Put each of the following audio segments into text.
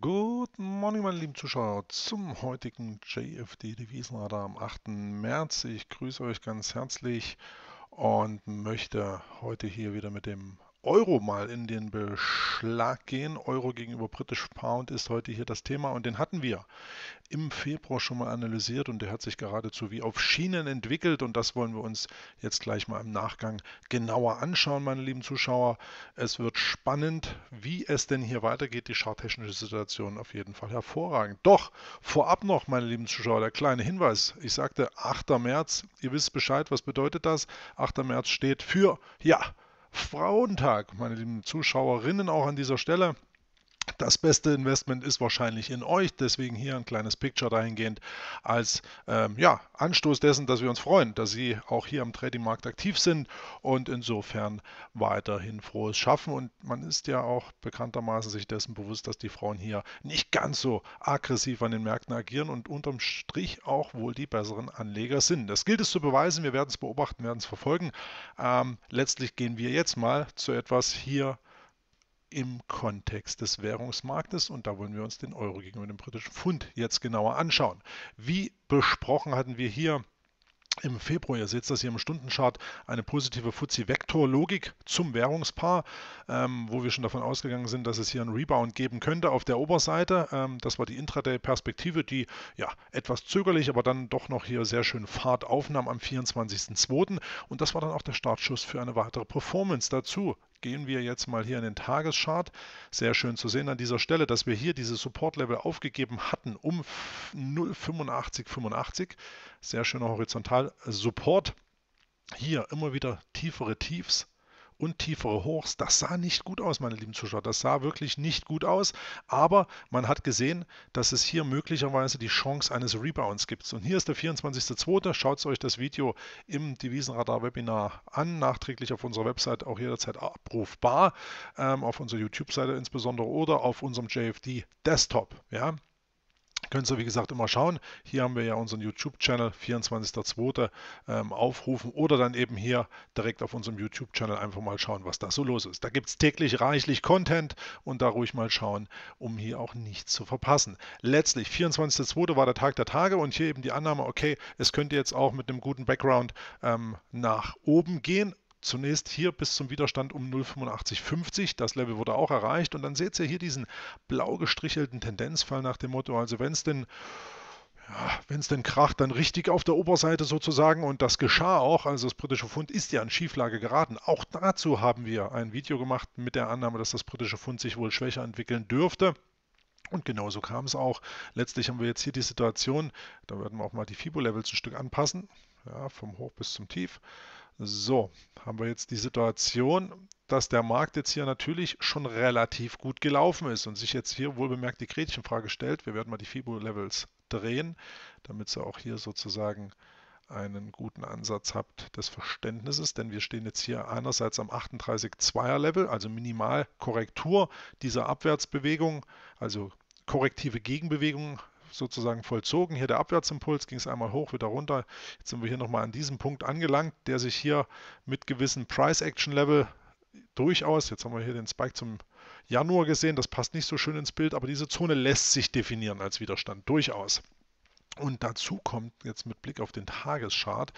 Good morning, meine lieben Zuschauer, zum heutigen JFD Devisenradar am 8. März. Ich grüße euch ganz herzlich und möchte heute hier wieder mit dem Euro mal in den Beschlag gehen. Euro gegenüber British Pound ist heute hier das Thema und den hatten wir im Februar schon mal analysiert und der hat sich geradezu wie auf Schienen entwickelt und das wollen wir uns jetzt gleich mal im Nachgang genauer anschauen, meine lieben Zuschauer. Es wird spannend, wie es denn hier weitergeht. Die charttechnische Situation auf jeden Fall hervorragend. Doch vorab noch, meine lieben Zuschauer, der kleine Hinweis. Ich sagte 8. März, ihr wisst Bescheid, was bedeutet das? 8. März steht für, ja, Frauentag, meine lieben Zuschauerinnen auch an dieser Stelle. Das beste Investment ist wahrscheinlich in euch, deswegen hier ein kleines Picture dahingehend als ähm, ja, Anstoß dessen, dass wir uns freuen, dass Sie auch hier am Tradingmarkt aktiv sind und insofern weiterhin frohes Schaffen. Und man ist ja auch bekanntermaßen sich dessen bewusst, dass die Frauen hier nicht ganz so aggressiv an den Märkten agieren und unterm Strich auch wohl die besseren Anleger sind. Das gilt es zu beweisen, wir werden es beobachten, werden es verfolgen. Ähm, letztlich gehen wir jetzt mal zu etwas hier im Kontext des Währungsmarktes und da wollen wir uns den Euro gegenüber dem britischen Pfund jetzt genauer anschauen. Wie besprochen hatten wir hier im Februar, ihr seht das hier im Stundenchart, eine positive FTSE-Vektor-Logik zum Währungspaar, ähm, wo wir schon davon ausgegangen sind, dass es hier einen Rebound geben könnte auf der Oberseite. Ähm, das war die Intraday-Perspektive, die ja etwas zögerlich, aber dann doch noch hier sehr schön Fahrt aufnahm am 24.02. Und das war dann auch der Startschuss für eine weitere Performance dazu gehen wir jetzt mal hier in den Tageschart. Sehr schön zu sehen an dieser Stelle, dass wir hier diese Support-Level aufgegeben hatten um 0,8585. Sehr schöner Horizontal-Support. Hier immer wieder tiefere Tiefs und tiefere Hochs. Das sah nicht gut aus, meine lieben Zuschauer. Das sah wirklich nicht gut aus. Aber man hat gesehen, dass es hier möglicherweise die Chance eines Rebounds gibt. Und hier ist der 24.02. Schaut euch das Video im Devisenradar-Webinar an. Nachträglich auf unserer Website auch jederzeit abrufbar. Ähm, auf unserer YouTube-Seite insbesondere oder auf unserem JFD-Desktop. Ja, können Sie, wie gesagt, immer schauen. Hier haben wir ja unseren YouTube-Channel, 24.02. Ähm, aufrufen oder dann eben hier direkt auf unserem YouTube-Channel einfach mal schauen, was da so los ist. Da gibt es täglich reichlich Content und da ruhig mal schauen, um hier auch nichts zu verpassen. Letztlich, 24.02. war der Tag der Tage und hier eben die Annahme, okay, es könnte jetzt auch mit einem guten Background ähm, nach oben gehen zunächst hier bis zum Widerstand um 0,8550. Das Level wurde auch erreicht. Und dann seht ihr hier diesen blau gestrichelten Tendenzfall nach dem Motto, also wenn es denn ja, wenn es denn kracht, dann richtig auf der Oberseite sozusagen. Und das geschah auch. Also das britische Pfund ist ja in Schieflage geraten. Auch dazu haben wir ein Video gemacht mit der Annahme, dass das britische Pfund sich wohl schwächer entwickeln dürfte. Und genauso kam es auch. Letztlich haben wir jetzt hier die Situation, da werden wir auch mal die FIBO-Levels ein Stück anpassen, ja, vom Hoch bis zum Tief. So, haben wir jetzt die Situation, dass der Markt jetzt hier natürlich schon relativ gut gelaufen ist und sich jetzt hier wohlbemerkt die Gretchenfrage stellt. Wir werden mal die FIBO-Levels drehen, damit ihr auch hier sozusagen einen guten Ansatz habt des Verständnisses, denn wir stehen jetzt hier einerseits am 38,2er Level, also Minimalkorrektur dieser Abwärtsbewegung, also korrektive Gegenbewegung sozusagen vollzogen. Hier der Abwärtsimpuls ging es einmal hoch, wieder runter. Jetzt sind wir hier nochmal an diesem Punkt angelangt, der sich hier mit gewissen Price Action Level durchaus, jetzt haben wir hier den Spike zum Januar gesehen, das passt nicht so schön ins Bild, aber diese Zone lässt sich definieren als Widerstand, durchaus. Und dazu kommt jetzt mit Blick auf den Tageschart,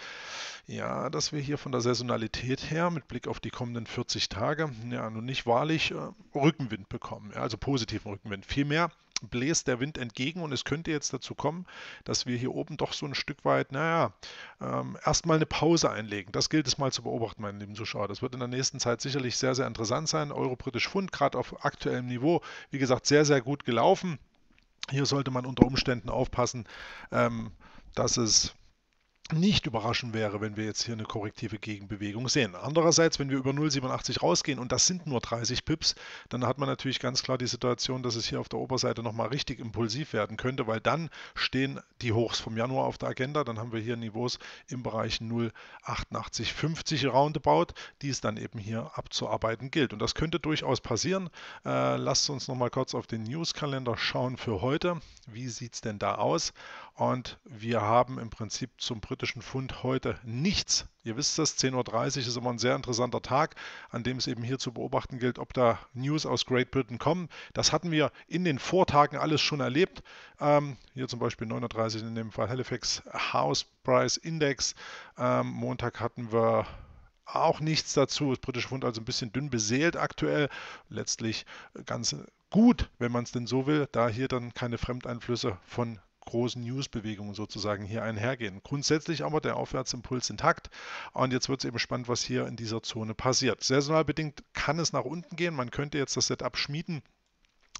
ja, dass wir hier von der Saisonalität her mit Blick auf die kommenden 40 Tage, ja, nun nicht wahrlich äh, Rückenwind bekommen, ja, also positiven Rückenwind. Vielmehr bläst der Wind entgegen und es könnte jetzt dazu kommen, dass wir hier oben doch so ein Stück weit, naja, ähm, erstmal eine Pause einlegen. Das gilt es mal zu beobachten, meine lieben Zuschauer. Das wird in der nächsten Zeit sicherlich sehr, sehr interessant sein. Euro-Britisch Pfund, gerade auf aktuellem Niveau, wie gesagt, sehr, sehr gut gelaufen. Hier sollte man unter Umständen aufpassen, ähm, dass es nicht überraschend wäre, wenn wir jetzt hier eine korrektive Gegenbewegung sehen. Andererseits, wenn wir über 0,87 rausgehen und das sind nur 30 Pips, dann hat man natürlich ganz klar die Situation, dass es hier auf der Oberseite nochmal richtig impulsiv werden könnte, weil dann stehen die Hochs vom Januar auf der Agenda. Dann haben wir hier Niveaus im Bereich 0,8850 roundabout, die es dann eben hier abzuarbeiten gilt. Und das könnte durchaus passieren. Äh, lasst uns nochmal kurz auf den Newskalender schauen für heute. Wie sieht es denn da aus? Und wir haben im Prinzip zum britischen britischen Pfund heute nichts. Ihr wisst es, 10.30 Uhr ist immer ein sehr interessanter Tag, an dem es eben hier zu beobachten gilt, ob da News aus Great Britain kommen. Das hatten wir in den Vortagen alles schon erlebt. Ähm, hier zum Beispiel 39 in dem Fall Halifax House Price Index. Ähm, Montag hatten wir auch nichts dazu. Das britische Pfund also ein bisschen dünn beseelt aktuell. Letztlich ganz gut, wenn man es denn so will, da hier dann keine Fremdeinflüsse von großen News-Bewegungen sozusagen hier einhergehen. Grundsätzlich aber der Aufwärtsimpuls intakt. Und jetzt wird es eben spannend, was hier in dieser Zone passiert. Saisonal bedingt kann es nach unten gehen. Man könnte jetzt das Setup schmieden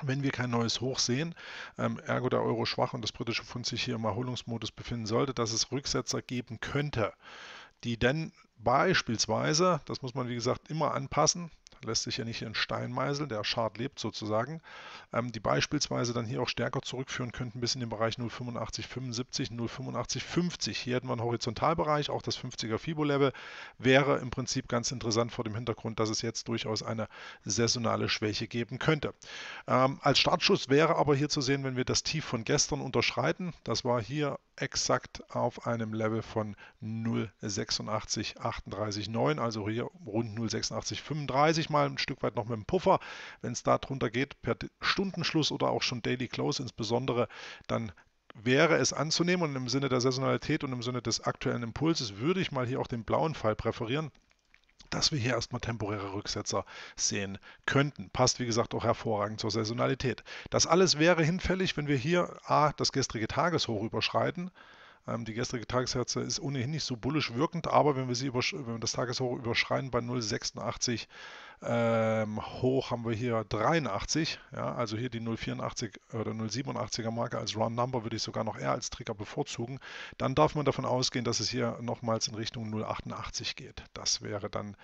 wenn wir kein neues Hoch sehen, ähm, ergo der Euro schwach und das britische Pfund sich hier im Erholungsmodus befinden sollte, dass es Rücksetzer geben könnte, die dann beispielsweise, das muss man wie gesagt immer anpassen, lässt sich ja nicht in Stein meißeln, der Chart lebt sozusagen, ähm, die beispielsweise dann hier auch stärker zurückführen könnten bis in den Bereich 0,8575, 0,8550. Hier hätten wir einen Horizontalbereich, auch das 50er FIBO-Level wäre im Prinzip ganz interessant vor dem Hintergrund, dass es jetzt durchaus eine saisonale Schwäche geben könnte. Ähm, als Startschuss wäre aber hier zu sehen, wenn wir das Tief von gestern unterschreiten, das war hier exakt auf einem Level von 0,8638,9, also hier rund 0,8635 mal ein Stück weit noch mit dem Puffer. Wenn es da drunter geht, per Stundenschluss oder auch schon Daily Close insbesondere, dann wäre es anzunehmen und im Sinne der Saisonalität und im Sinne des aktuellen Impulses würde ich mal hier auch den blauen Fall präferieren dass wir hier erstmal temporäre Rücksetzer sehen könnten. Passt, wie gesagt, auch hervorragend zur Saisonalität. Das alles wäre hinfällig, wenn wir hier A, das gestrige Tageshoch überschreiten. Ähm, die gestrige Tagesherze ist ohnehin nicht so bullisch wirkend, aber wenn wir, sie wenn wir das Tageshoch überschreiten bei 0,86 ähm, hoch haben wir hier 83, ja, also hier die 084 oder 087er Marke als Round Number würde ich sogar noch eher als Trigger bevorzugen. Dann darf man davon ausgehen, dass es hier nochmals in Richtung 088 geht. Das wäre dann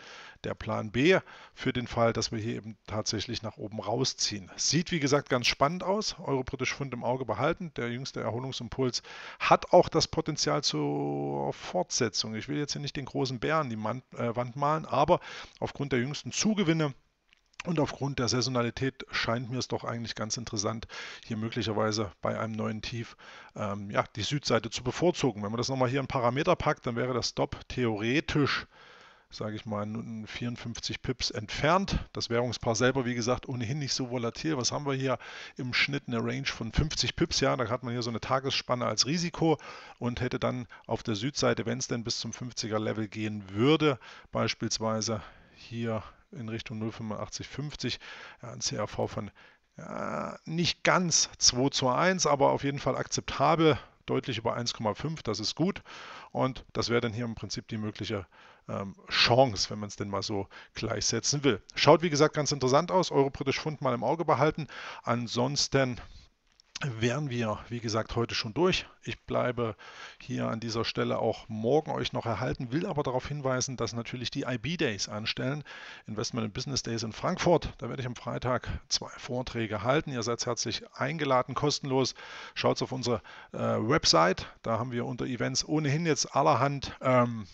der Plan B für den Fall, dass wir hier eben tatsächlich nach oben rausziehen. Sieht wie gesagt ganz spannend aus. Euro britisch Pfund im Auge behalten. Der jüngste Erholungsimpuls hat auch das Potenzial zur Fortsetzung. Ich will jetzt hier nicht den großen Bär an die äh, Wand malen, aber aufgrund der jüngsten Zugewinne Zugewinne. Und aufgrund der Saisonalität scheint mir es doch eigentlich ganz interessant, hier möglicherweise bei einem neuen Tief ähm, ja, die Südseite zu bevorzugen. Wenn man das nochmal hier in Parameter packt, dann wäre das Stop theoretisch sage ich mal, 54 Pips entfernt. Das Währungspaar selber, wie gesagt, ohnehin nicht so volatil. Was haben wir hier im Schnitt? Eine Range von 50 Pips. Ja, da hat man hier so eine Tagesspanne als Risiko und hätte dann auf der Südseite, wenn es denn bis zum 50er Level gehen würde, beispielsweise hier in Richtung 0,8550. Ja, ein CRV von ja, nicht ganz 2 zu 1, aber auf jeden Fall akzeptabel, deutlich über 1,5, das ist gut. Und das wäre dann hier im Prinzip die mögliche ähm, Chance, wenn man es denn mal so gleichsetzen will. Schaut wie gesagt ganz interessant aus, Euro-Britisch Pfund mal im Auge behalten. Ansonsten wären wir, wie gesagt, heute schon durch. Ich bleibe hier an dieser Stelle auch morgen euch noch erhalten, will aber darauf hinweisen, dass natürlich die IB Days anstellen, Investment and Business Days in Frankfurt. Da werde ich am Freitag zwei Vorträge halten. Ihr seid herzlich eingeladen, kostenlos. Schaut auf unsere äh, Website. Da haben wir unter Events ohnehin jetzt allerhand ähm,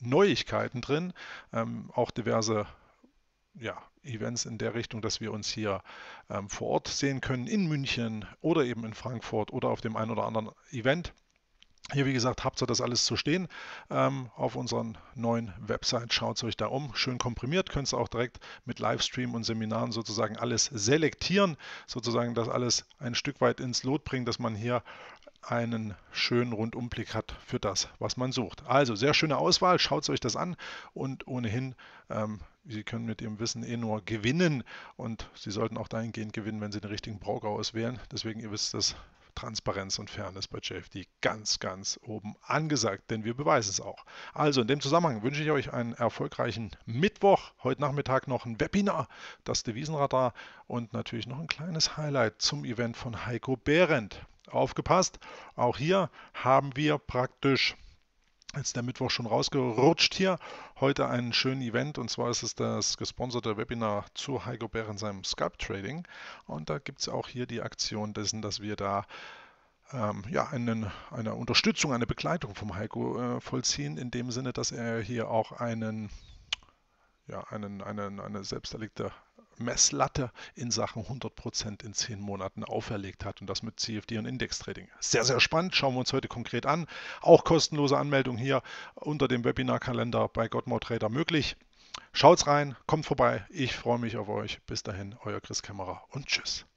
Neuigkeiten drin, ähm, auch diverse ja, Events in der Richtung, dass wir uns hier ähm, vor Ort sehen können, in München oder eben in Frankfurt oder auf dem einen oder anderen Event. Hier, wie gesagt, habt ihr das alles zu stehen ähm, auf unseren neuen Website. Schaut euch da um. Schön komprimiert. Könnt ihr auch direkt mit Livestream und Seminaren sozusagen alles selektieren. Sozusagen das alles ein Stück weit ins Lot bringen, dass man hier einen schönen Rundumblick hat für das, was man sucht. Also sehr schöne Auswahl. Schaut euch das an und ohnehin ähm, Sie können mit Ihrem Wissen eh nur gewinnen und Sie sollten auch dahingehend gewinnen, wenn Sie den richtigen Broker auswählen. Deswegen, ihr wisst das, Transparenz und Fairness bei JFD ganz, ganz oben angesagt, denn wir beweisen es auch. Also in dem Zusammenhang wünsche ich euch einen erfolgreichen Mittwoch. Heute Nachmittag noch ein Webinar, das Devisenradar und natürlich noch ein kleines Highlight zum Event von Heiko Behrendt. Aufgepasst, auch hier haben wir praktisch Jetzt der Mittwoch schon rausgerutscht hier. Heute ein schönes Event und zwar ist es das gesponserte Webinar zu Heiko Bär in seinem Scalp Trading. Und da gibt es auch hier die Aktion dessen, dass wir da ähm, ja, einen, eine Unterstützung, eine Begleitung vom Heiko äh, vollziehen, in dem Sinne, dass er hier auch einen, ja, einen, einen, eine selbst erlegte Messlatte in Sachen 100% in 10 Monaten auferlegt hat und das mit CFD und Index-Trading. Sehr, sehr spannend, schauen wir uns heute konkret an. Auch kostenlose Anmeldung hier unter dem Webinarkalender bei Godmode Trader möglich. Schaut's rein, kommt vorbei, ich freue mich auf euch. Bis dahin, euer Chris Kämmerer und tschüss.